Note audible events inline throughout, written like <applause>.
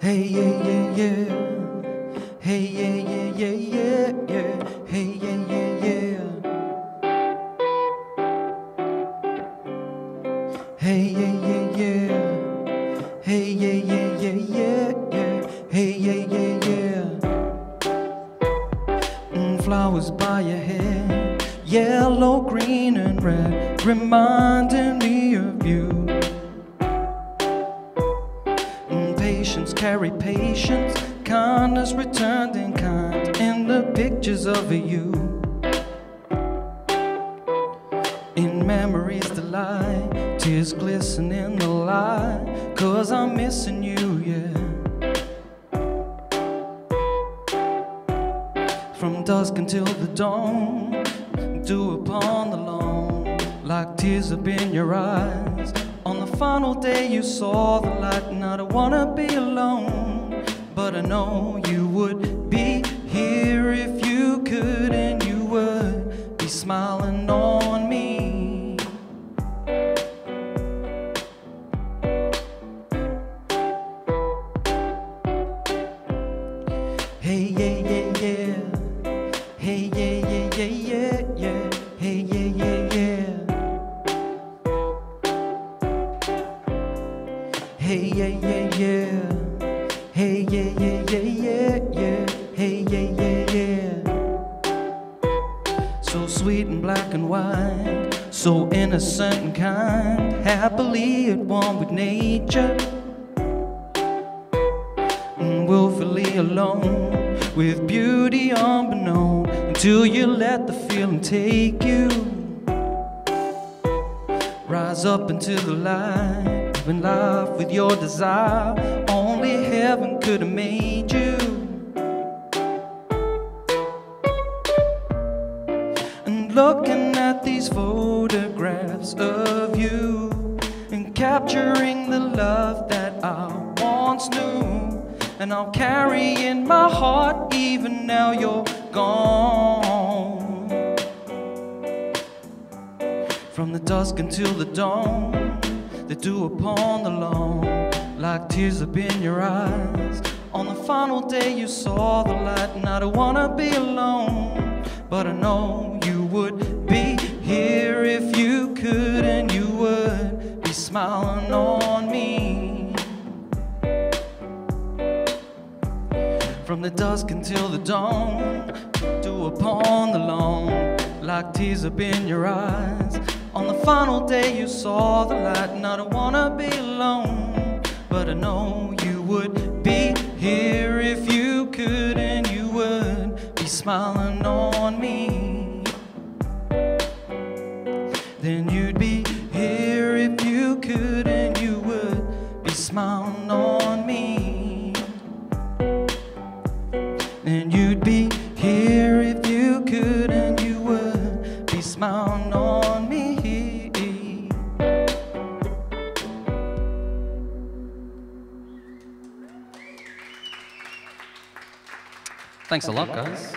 Hey, yeah, yeah, yeah. Hey, yeah, yeah, yeah, yeah, glisten in the light, cause I'm missing you, yeah. From dusk until the dawn, dew upon the lawn, like tears up in your eyes. On the final day, you saw the light, and I don't wanna be alone. But I know you would be here if you could, and you would be smiling one with nature and willfully alone with beauty unbeknown until you let the feeling take you. Rise up into the light, living life with your desire. Only heaven could have made you. And looking at these photographs of you capturing the love that I once knew. And I'll carry in my heart even now you're gone. From the dusk until the dawn, the dew upon the lawn, like tears up in your eyes. On the final day, you saw the light, and I don't wanna be alone. But I know you would be here if you could, and you would smiling on me. From the dusk until the dawn, dew upon the lawn, like tears up in your eyes. On the final day, you saw the light, and I don't wanna be alone. But I know you would be here if you could, and you would be smiling on me. Thanks a lot, guys.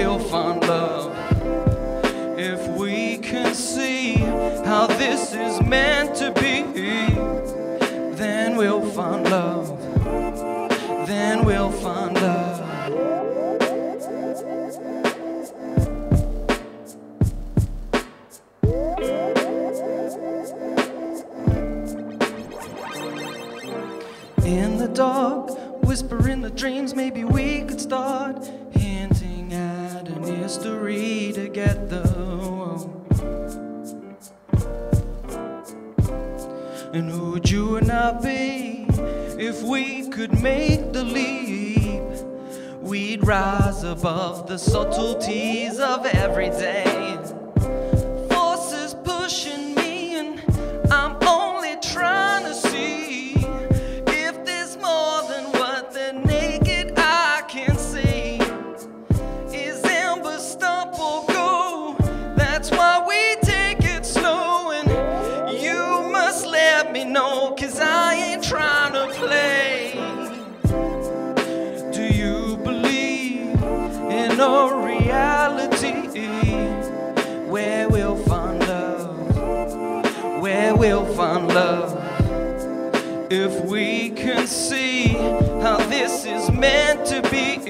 We'll find love. If we can see how this is meant to be, then we'll find love. Then we'll find love. In the dark, whisper in the dreams, maybe we could start And who would you and I be if we could make the leap? We'd rise above the subtleties of every day.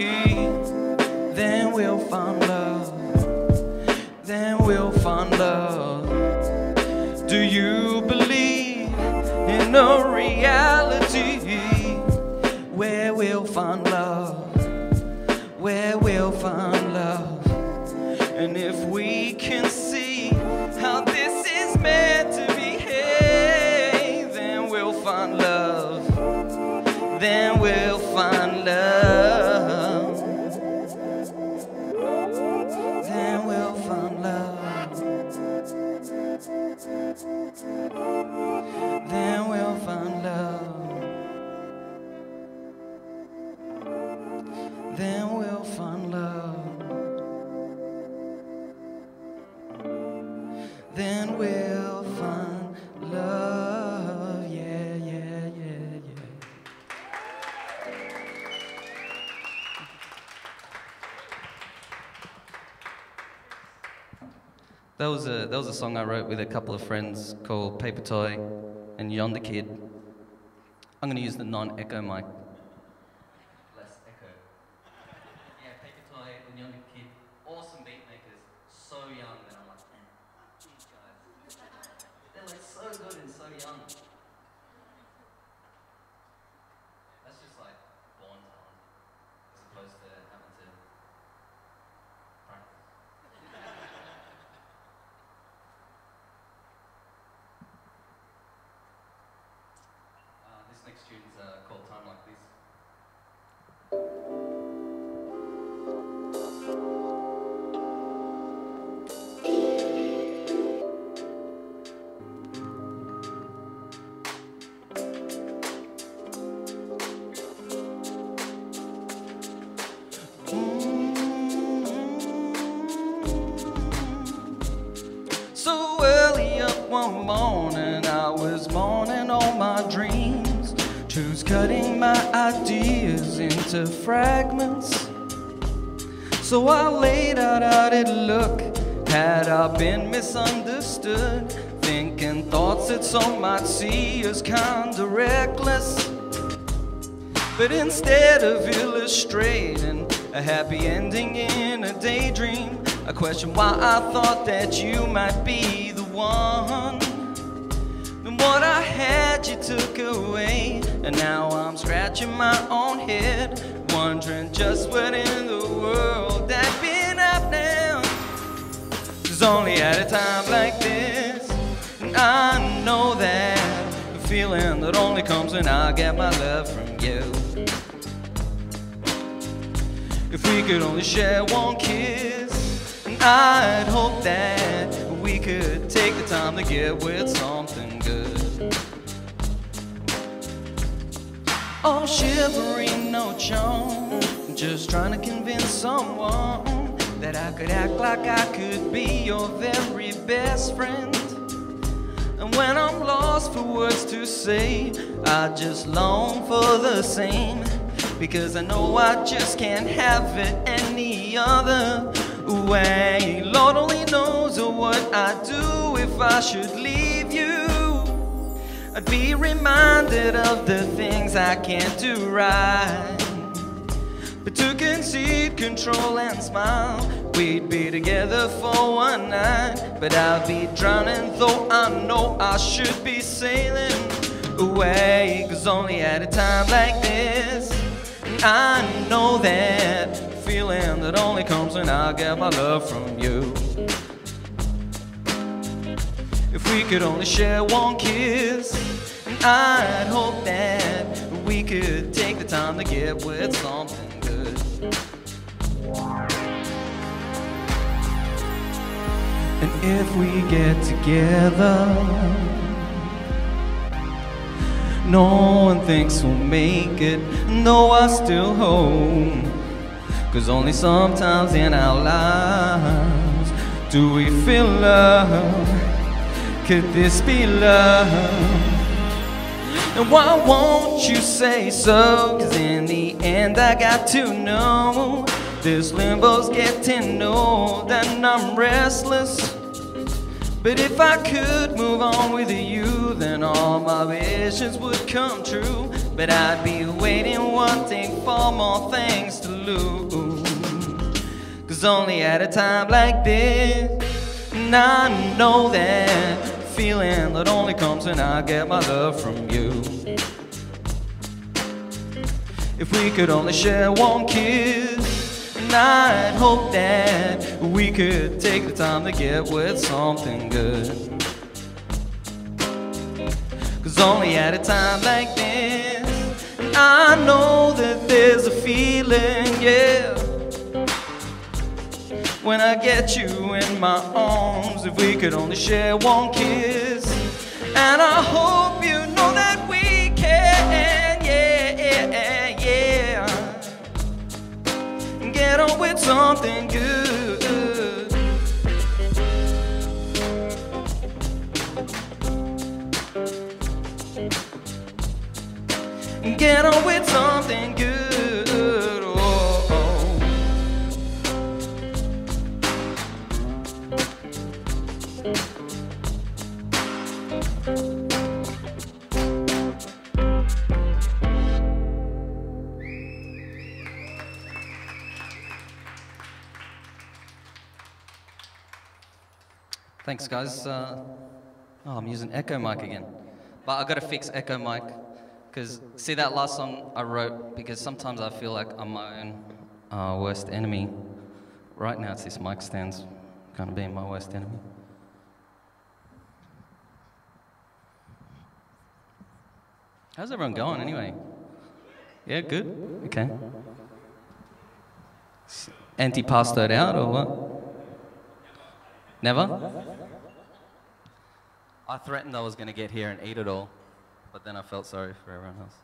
Then we'll find love. Then we'll find love. Do you believe in a was a that was a song I wrote with a couple of friends called Paper Toy and Yonder Kid. I'm gonna use the non-echo mic. Into fragments. So I laid out how it look. Had I been misunderstood? Thinking thoughts that some might see as kinda reckless. But instead of illustrating a happy ending in a daydream, I question why I thought that you might be the one. What I had you took away, and now I'm scratching my own head, wondering just what in the world I've been happening. Cause only at a time like this, and I know that feeling that only comes when I get my love from you. If we could only share one kiss, and I'd hope that we could take the time to get with something good. Oh, shivering no charm, just trying to convince someone that I could act like I could be your very best friend. And when I'm lost for words to say, I just long for the same. Because I know I just can't have it any other way. I'd do if I should leave you. I'd be reminded of the things I can't do right. But to concede control and smile, we'd be together for one night. But I'd be drowning, though I know I should be sailing away. Cause only at a time like this, I know that feeling that only comes when I get my love from you. If we could only share one kiss, I'd hope that we could take the time to get with something good. And if we get together, no one thinks we'll make it. No, I still hope. Cause only sometimes in our lives do we feel love. Could this be love? And why won't you say so? Cause in the end I got to know This limbo's getting old and I'm restless But if I could move on with you Then all my wishes would come true But I'd be waiting, one wanting for more things to lose Cause only at a time like this And I know that feeling that only comes when I get my love from you. If we could only share one kiss, and I'd hope that we could take the time to get with something good. Cause only at a time like this, I know that there's a feeling, yeah. When I get you in my arms, if we could only share one kiss, and I hope you know that we can, yeah, yeah. Get on with something good. Thanks, guys. Uh, oh, I'm using Echo Mic again. But I gotta fix Echo Mic. Because, see that last song I wrote? Because sometimes I feel like I'm my own uh, worst enemy. Right now, it's this mic stand's gonna be my worst enemy. How's everyone going anyway? Yeah, good? Okay. Anti passed out or what? Never? I threatened I was going to get here and eat it all, but then I felt sorry for everyone else.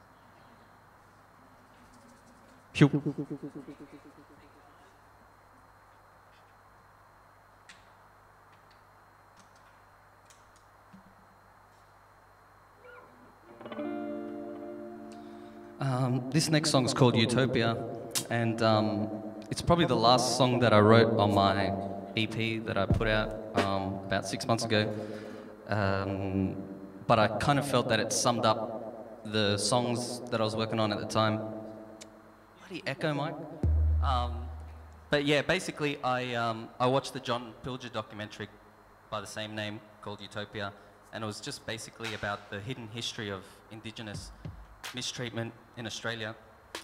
Phew. Um, this next song is called Utopia, and um, it's probably the last song that I wrote on my EP that I put out um, about six months ago. Um, but I kind of felt that it summed up the songs that I was working on at the time. Bloody echo, mic. Um, but yeah, basically, I, um, I watched the John Pilger documentary by the same name called Utopia, and it was just basically about the hidden history of Indigenous mistreatment in Australia.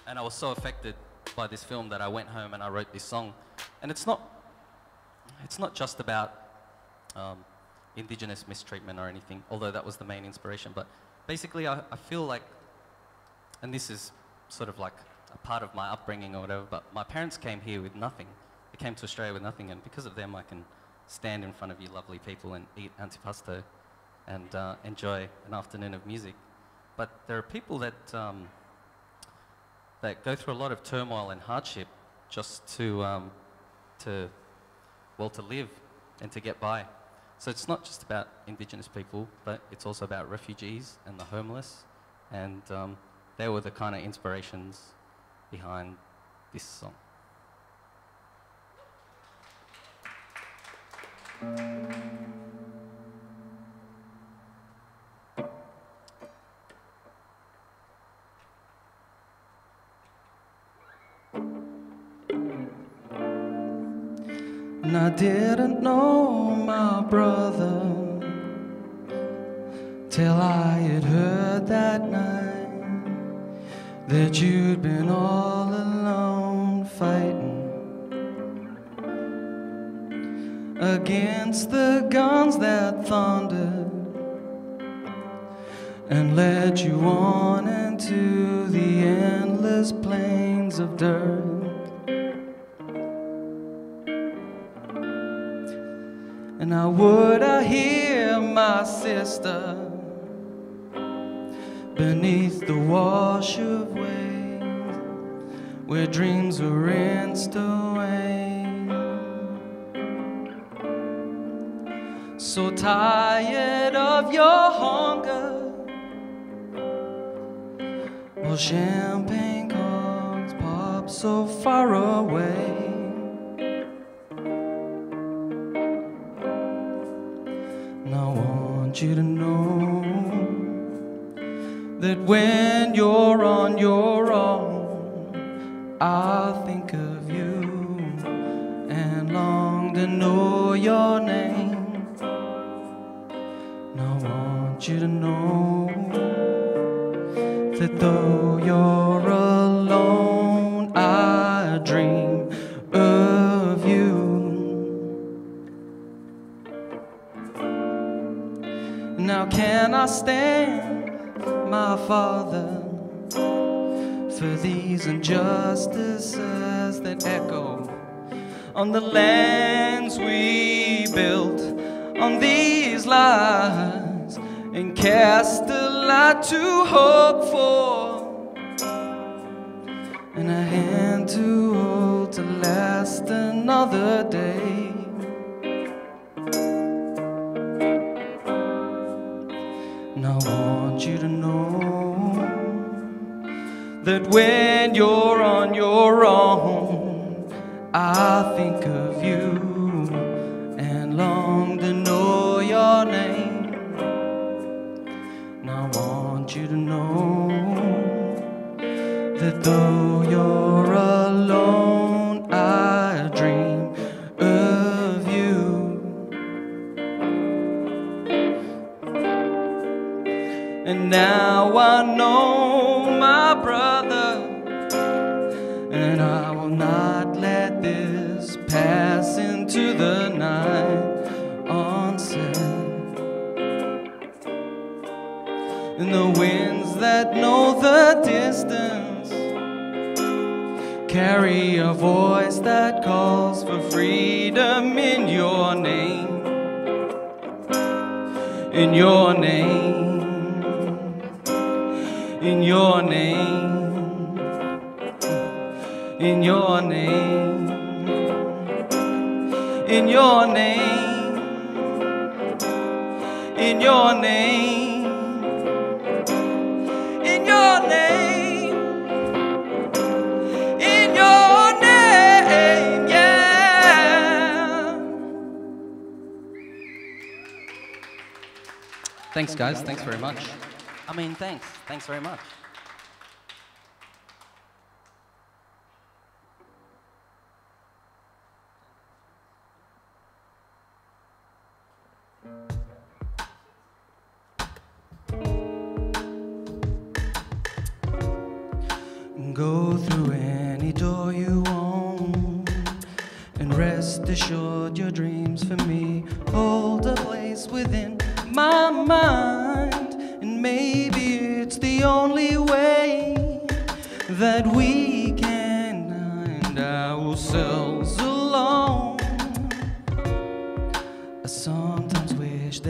And I was so affected by this film that I went home and I wrote this song. And it's not, it's not just about um, Indigenous mistreatment or anything, although that was the main inspiration. But basically, I, I feel like, and this is sort of like a part of my upbringing or whatever, but my parents came here with nothing. They came to Australia with nothing, and because of them, I can stand in front of you lovely people and eat antipasto and uh, enjoy an afternoon of music. But there are people that, um, that go through a lot of turmoil and hardship just to, um, to, well, to live and to get by. So it's not just about Indigenous people, but it's also about refugees and the homeless. And um, they were the kind of inspirations behind this song. And I didn't know my brother till I had heard that night that you'd been all alone fighting against the guns that thundered and led you on into the endless plains of dirt. Now would I hear my sister beneath the wash of waves where dreams were rinsed away. So tired of your hunger, while champagne corks pop so far away. Want you to know that when you're on your own, I think of you and long to know your name. And I want you to know that though you're I stand, my Father, for these injustices that echo on the lands we built, on these lies, and cast a light to hope for, and a hand to hold to last another day. Want you to know that when you're on your own, I think of you and long to know your name. And I want you to know that though you're carry a voice that calls for freedom in your name. In your name. In your name, in your name, in your name, in your name, Thanks, guys. Thanks very much. I mean, thanks. Thanks very much.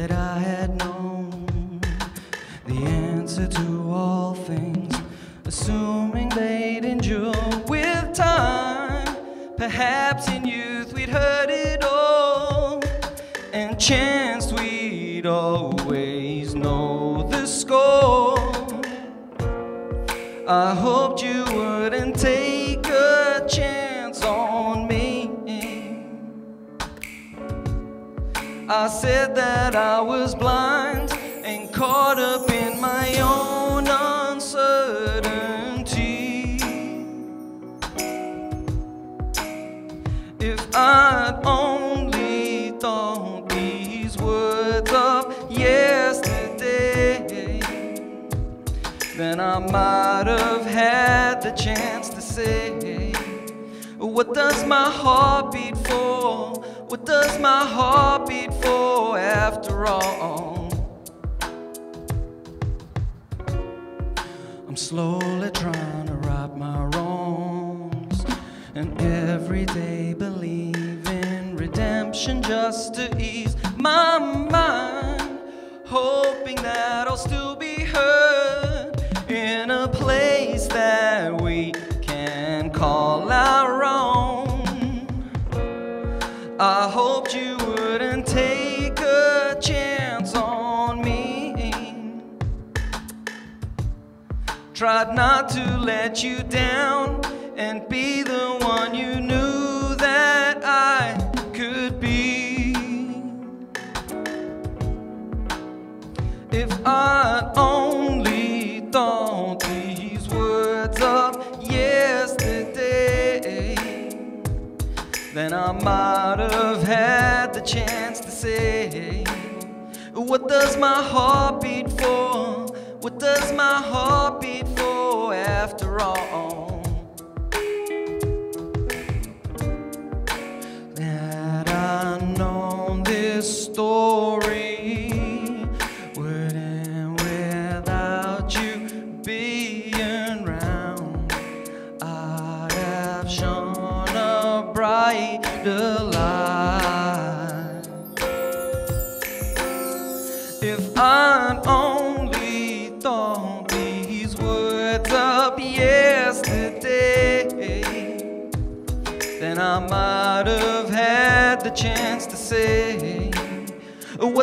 That I had known the answer to all things, assuming they'd endure with time. Perhaps in youth we'd heard it all, and chanced we'd always know the score. I hoped I said that I was blind and caught up in my own uncertainty. If I'd only thought these words up yesterday, then I might have had the chance to say, What does my heart beat for? What does my heart beat for after all? I'm slowly trying to right my wrongs and every day believe in redemption just to ease my mind, hoping that Tried not to let you down and be the one you knew that I could be. If I'd only thought these words of yesterday, then I might have had the chance to say, What does my heart beat for? After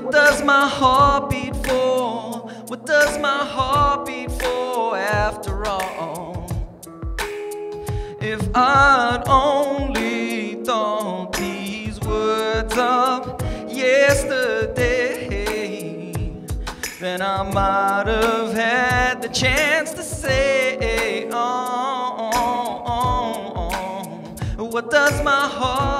What does my heart beat for? What does my heart beat for after all? If I'd only thought these words up yesterday, then I might have had the chance to say, oh, oh, oh, oh, what does my heart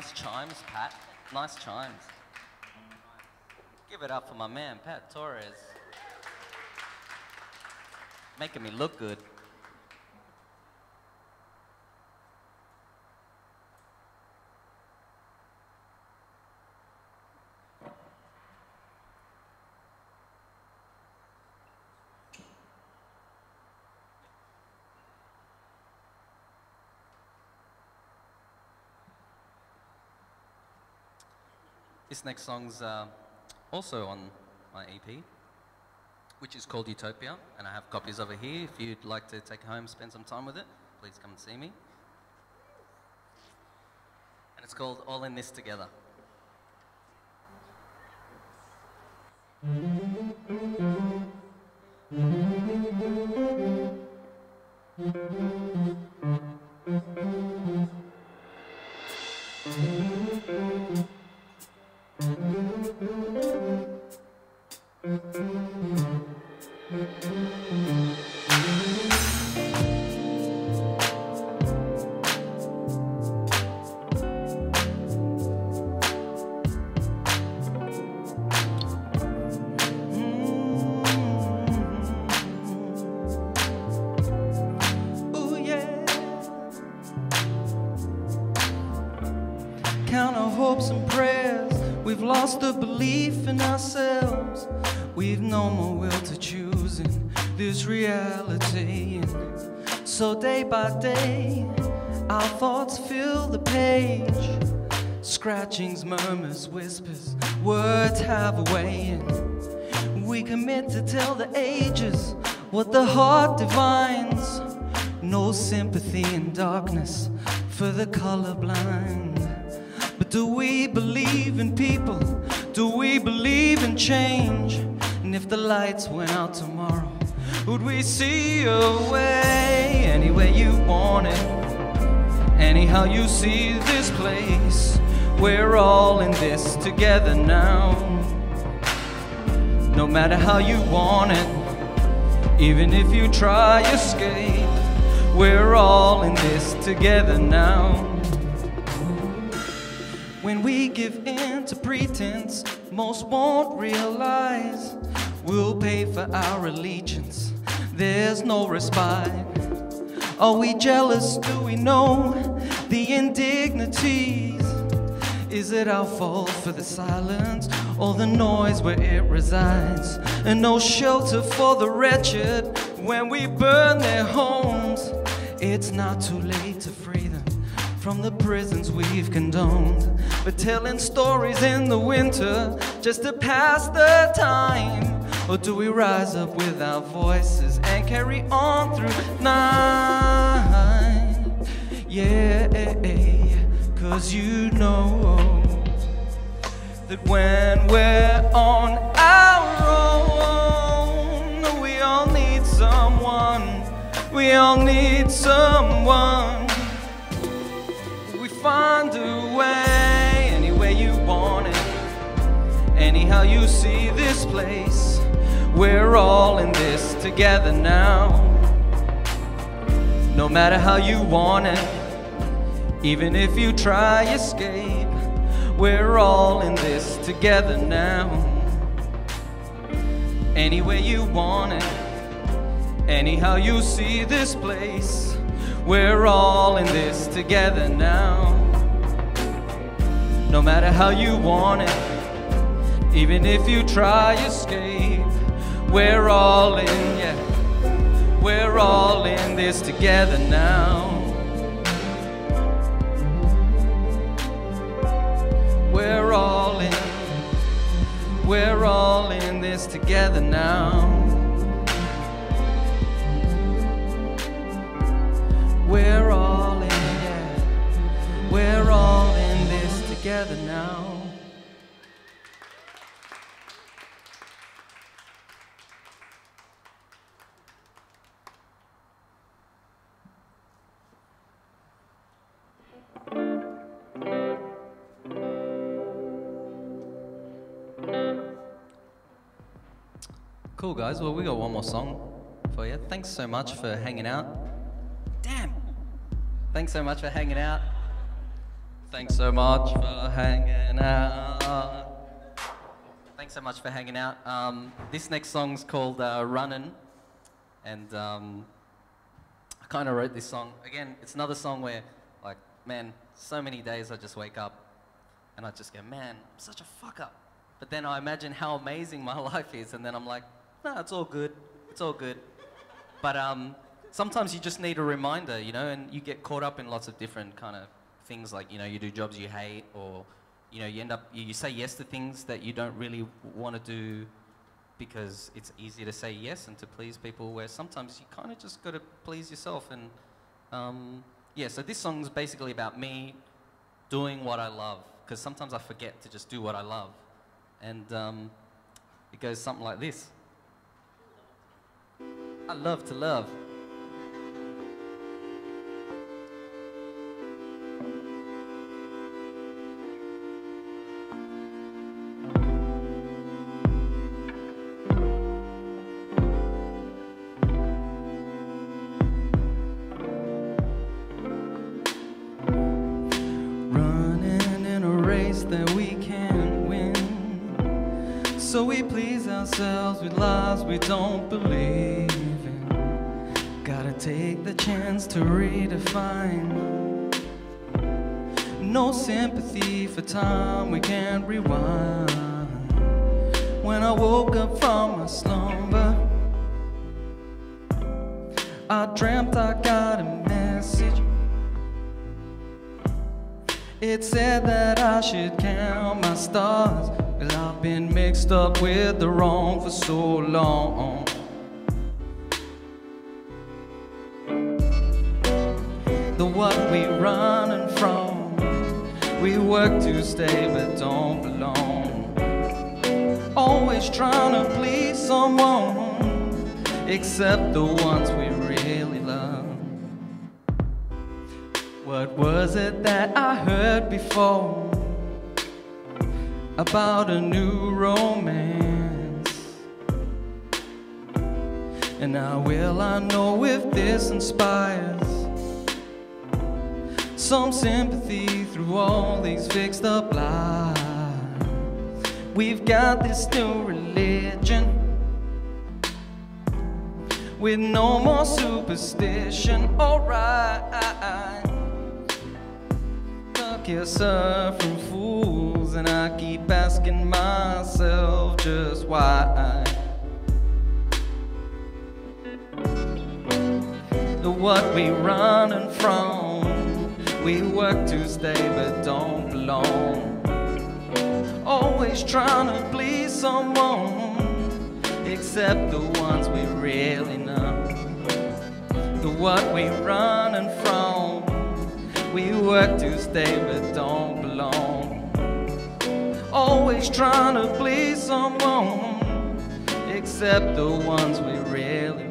Nice chimes, Pat. Nice chimes. Give it up for my man, Pat Torres. Making me look good. This next song's uh, also on my EP, which is called Utopia, and I have copies over here. If you'd like to take home, spend some time with it, please come and see me. And it's called All in This Together. <laughs> whispers, words have a way. And we commit to tell the ages what the heart divines. No sympathy in darkness for the colorblind. But do we believe in people? Do we believe in change? And if the lights went out tomorrow, would we see a way any way you want it? Anyhow, you see this place, we're all in this together now. No matter how you want it, even if you try escape, we're all in this together now. When we give in to pretense, most won't realize we'll pay for our allegiance. There's no respite. Are we jealous? Do we know the indignities? Is it our fault for the silence or the noise where it resides? And no shelter for the wretched when we burn their homes. It's not too late to free them from the prisons we've condoned. But telling stories in the winter just to pass the time. Or do we rise up with our voices and carry on through night? Yeah, cause you know that when we're on our own, we all need someone. We all need someone. We find a way, any way you want it. Anyhow, you see this place. We're all in this together now. No matter how you want it, even if you try escape, we're all in this together now. Any way you want it, anyhow you see this place, we're all in this together now. No matter how you want it, even if you try escape, we're all in, yeah, we're all in this together now. We're all in, we're all in this together now. We're all in, yeah, we're all in this together now. Guys. Well, we got one more song for you. Thanks so much for hanging out. Damn. Thanks so much for hanging out. Thanks so much for hanging out. Thanks so much for hanging out. Um, this next song's called uh, Runnin'. And um, I kind of wrote this song. Again, it's another song where, like, man, so many days I just wake up and I just go, man, I'm such a fuck up. But then I imagine how amazing my <laughs> life is, and then I'm like, no, it's all good. It's all good. But um, sometimes you just need a reminder, you know, and you get caught up in lots of different kind of things like, you know, you do jobs you hate or, you know, you end up, you, you say yes to things that you don't really want to do because it's easier to say yes and to please people where sometimes you kind of just got to please yourself. And um, yeah, so this song's basically about me doing what I love because sometimes I forget to just do what I love. And um, it goes something like this. I love to love. Running in a race that we can't win. So we please ourselves with lies we don't believe take the chance to redefine. No sympathy for time we can't rewind. When I woke up from my slumber, I dreamt I got a message. It said that I should count my stars. Well, I've been mixed up with the wrong for so long. Work to stay but don't belong. always trying to please someone, except the ones we really love. What was it that I heard before about a new romance? And how will I know if this inspires some sympathy through all these fixed up lies? We've got this new religion with no more superstition. Alright, look, you're suffering fools, and I keep asking myself just why. What we running from? We work to stay but don't belong always trying to please someone except the ones we really know. The what we running from, we work to stay but don't belong. Always trying to please someone except the ones we really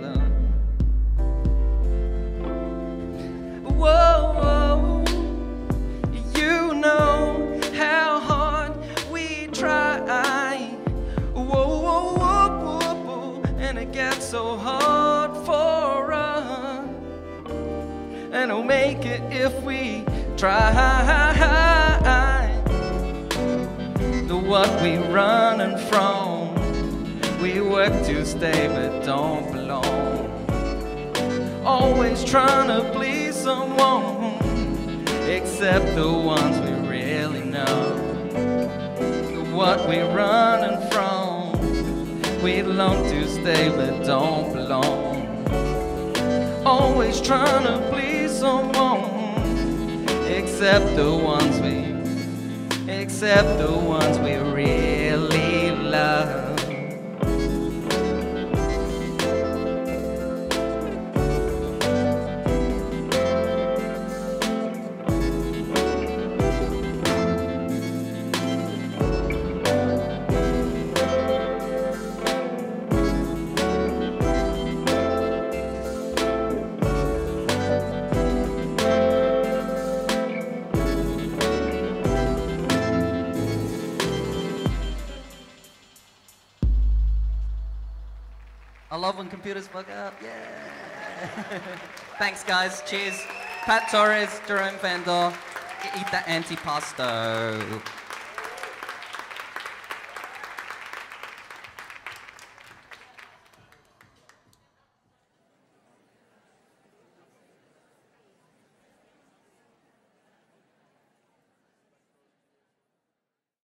so hard for us, and we'll make it if we try. The what we running from, we work to stay but don't belong. Always trying to please someone, except the ones we really know. The what we running from. We long to stay but don't belong. Always trying to please someone, except the ones we, except the ones we really love. Computers up. Yeah. <laughs> Thanks, guys. Cheers. Pat Torres, Jerome Fandor. Eat that antipasto.